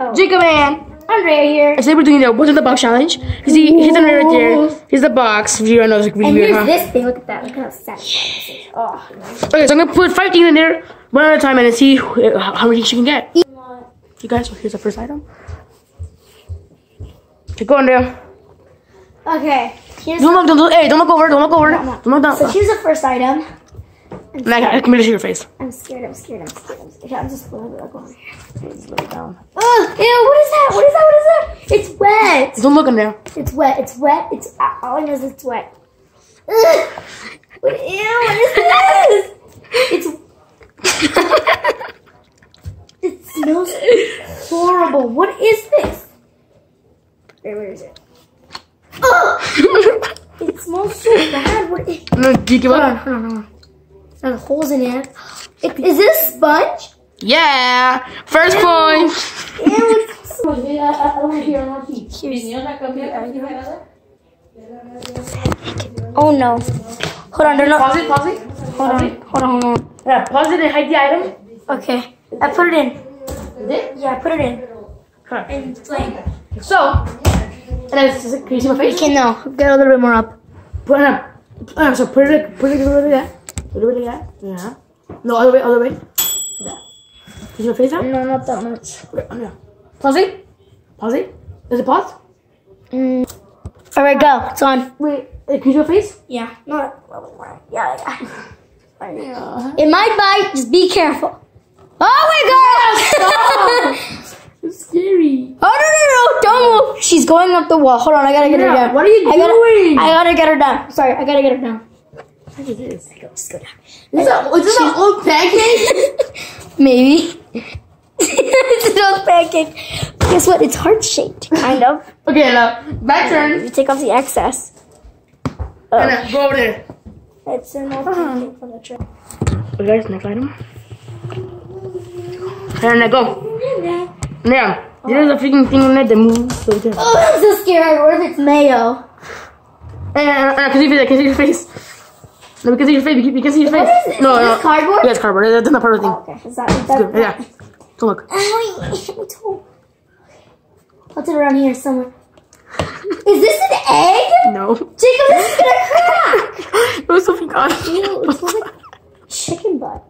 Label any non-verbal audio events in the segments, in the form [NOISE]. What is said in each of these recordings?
Oh. Jacob man. Andrea here. I said we're doing the what's in the box challenge. You see, here's the right there. Here's the box. If you don't know, it's And weird, here's huh? this thing. Look at that. Look how satisfying this is. Oh. Okay, so I'm gonna put five things in there one at a time and see who- uh, how many she can get. You guys, so here's the first item. Okay, go there. Okay. Here's Don't look, don't look, hey, don't look over, don't look over. No. Don't look down. so here's the first item. I'm I, I can barely see your face. I'm scared. I'm scared. I'm scared. I'm scared. I'm just gonna look over here. Just look down. Oh, ew! What is that? What is that? What is that? It's wet. Don't look in there. It's wet. It's wet. It's all I know is it's wet. Ugh. What, ew! What is this? It's. [LAUGHS] it smells horrible. What is this? Wait, where is it? Ugh! [LAUGHS] It smells so bad. What is? no, do you give Hold on, hold on, hold on. There's holes in it. it. Is this sponge? Yeah! First point! Ew, it's so I don't hear. I don't hear. Oh no. Hold on, they're not. Pause it, pause it. Hold on, hold on, hold on. Yeah, pause it and hide the item. Okay, I put it in. Is it? Yeah, I put it in. Okay. And it's like. So, and then, it's- can you see my face? Okay, no. Get a little bit more up. Put it up. Uh, so put it, put it a little bit like that. A little bit like that. Yeah. No, other way, other way. Like that. Can you see my face now? No, not that much. Okay, oh, yeah. Pause it. Pause it. Is it pause? Mm. All right, go. It's on. Wait, can you see my face? Yeah. No. Yeah. yeah. [LAUGHS] yeah. It might bite. Just be careful. Oh my god! [LAUGHS] It's scary. oh no no no! Don't move. She's going up the wall. Hold on, I gotta get her down. what are you I gotta, doing? I gotta get her down. Sorry, I gotta get her down. What is this? Go, go down. Is that, is this an old pancake? Maybe. it's an old pancake. Guess what? It's heart shaped, kind of. okay, now, my turn. You take off the excess. And then go over there. It's an old uh-huh. pancake from the tray. Okay, guys, next item. And then go. Yeah. There's a freaking thing in there that moves. So. Oh, I'm so scared. What if it's mayo? And, and, and I can see your face. No, because can see your face. We can, see your face. What is? No, Is no. this cardboard? Yeah, it's cardboard. That's not part of the thing. Okay, is that, is that Yeah. Don't look. Ow, my toe. What's it around here somewhere? Is this an egg? No. Jacob, this is gonna crack! [LAUGHS] it was something on. Ew, it smells like [LAUGHS] chicken butt.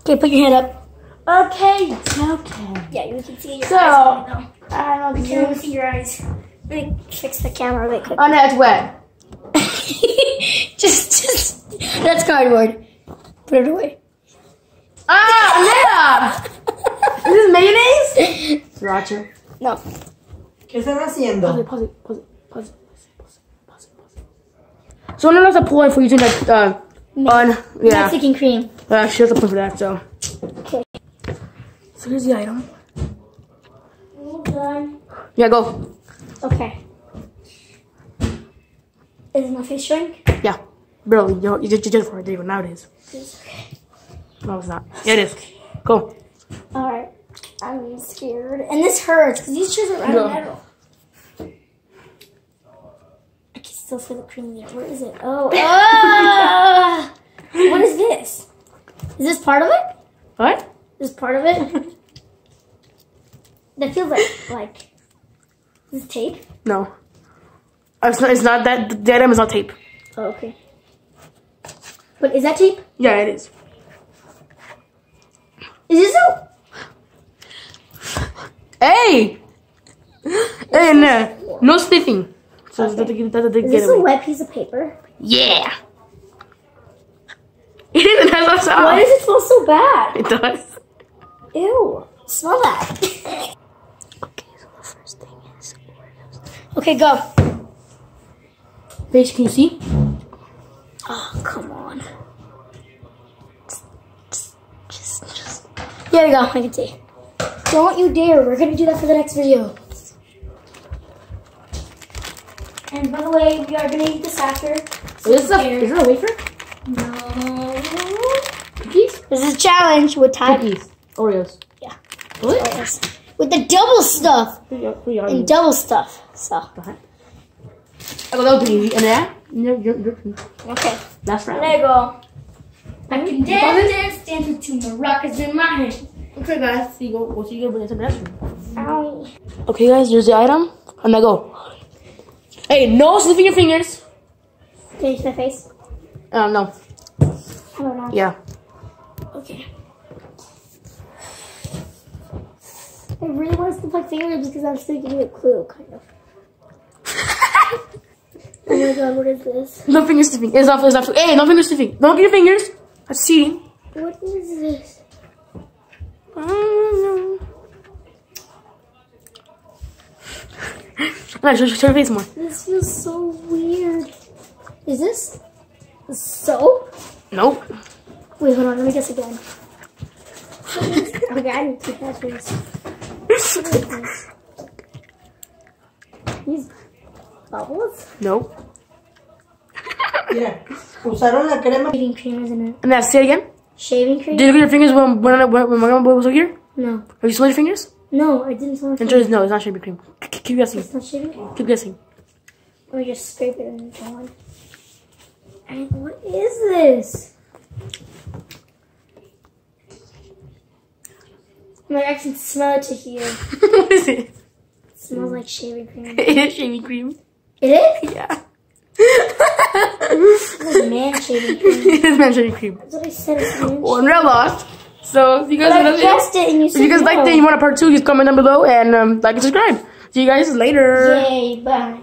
Okay, put your hand up. Okay, it's okay. Yeah, you can see your So, eyes. No, I don't you can't see your eyes. Let me fix the camera really quick. Oh, no, it's wet. just, just, that's cardboard. Put it away. Ah, Lea! [LAUGHS] Is this mayonnaise? Sriracha. No. ¿Qué están Pause haciendo? it, pause it, pause it, pause it, pause it, pause it, pause it. So, no, that's a point for using that, uh, on, yeah. Mexican cream. Uh, she has a point for that, so. Okay. So, here's the item. All done. Yeah, go. Okay. Is my face showing? Yeah. Bro, you, you, did- you for it, David. Now it is. No, it's not. Yeah, it is. Go. Alright. I'm scared. And this hurts because these chairs are right No. metal. I can still feel the cream in there. Where is it? Oh. [LAUGHS] Ah! what is this? Is this part of it? What? Is this part of it? [LAUGHS] that feels like like is this tape? No. Uh, It's not, it's not that. The item is not tape. Oh, okay. But is that tape? Yeah, it is. Is this a Hey! Hey, no. No sniffing. So that's the, that's the is this a wet piece of paper? Yeah. [LAUGHS] It is. It has a sound. Why does it smell so bad? It does. Ew. Smell that. okay, so the first thing is Oreos. Okay, go. Face, can you see? Just. Here we go. I can see. Don't you dare. We're gonna do that for the next video. And by the way, we are gonna eat this after. Is this a, is this a wafer? No. Cookies? This is a challenge with time. Cookies. Oreos. Yeah. What? Yes. With the double stuff three are and double stuff. So. I got that easy. And that? You're, you're, you're, okay. last round. There you go. I can dance, dance, dance with two maracas in my hand. Okay, guys. See you. Go, we'll see you when it's in the next one. Ow. Okay, guys. Here's the item. And I go. Hey, no sniffing your fingers. Can you see my face? Um, no. I don't know. Yeah. Okay. I really want to snip my fingers because I'm still giving a clue, kind of. [LAUGHS] oh my god, what is this? No finger sniffing. It's not. It's not. Hey, no finger sniffing. Don't look at your fingers. That's cheating. What is this? I don't know. Alright, show, show your face more. This feels so weird. Is this soap? Nope. Wait, hold on, let me guess again. okay, I need to catch this. What is? These bubbles? Nope. Mira, usaron la crema. Shaving cream, isn't it? And then say it again. Shaving cream? Did you look at your fingers when when when, when my grandma was here? No. Have you smelled your fingers? No, I didn't smell And it. no, it's not shaving cream. K- k- Keep guessing. It's not shaving cream? Keep guessing. Let me just scrape it and go on. And what is this? Like I can smell it to here. It [LAUGHS] what is it? smells like shaving cream. [LAUGHS] It is shaving cream. It is? Yeah. [LAUGHS] Shaving cream. it is man cream. That's what I said. Well, lost. So if you guys But I want guessed it and you if you guys liked no. it, you want a part two, just comment down below and um, like and subscribe. See you guys later. Yay, bye.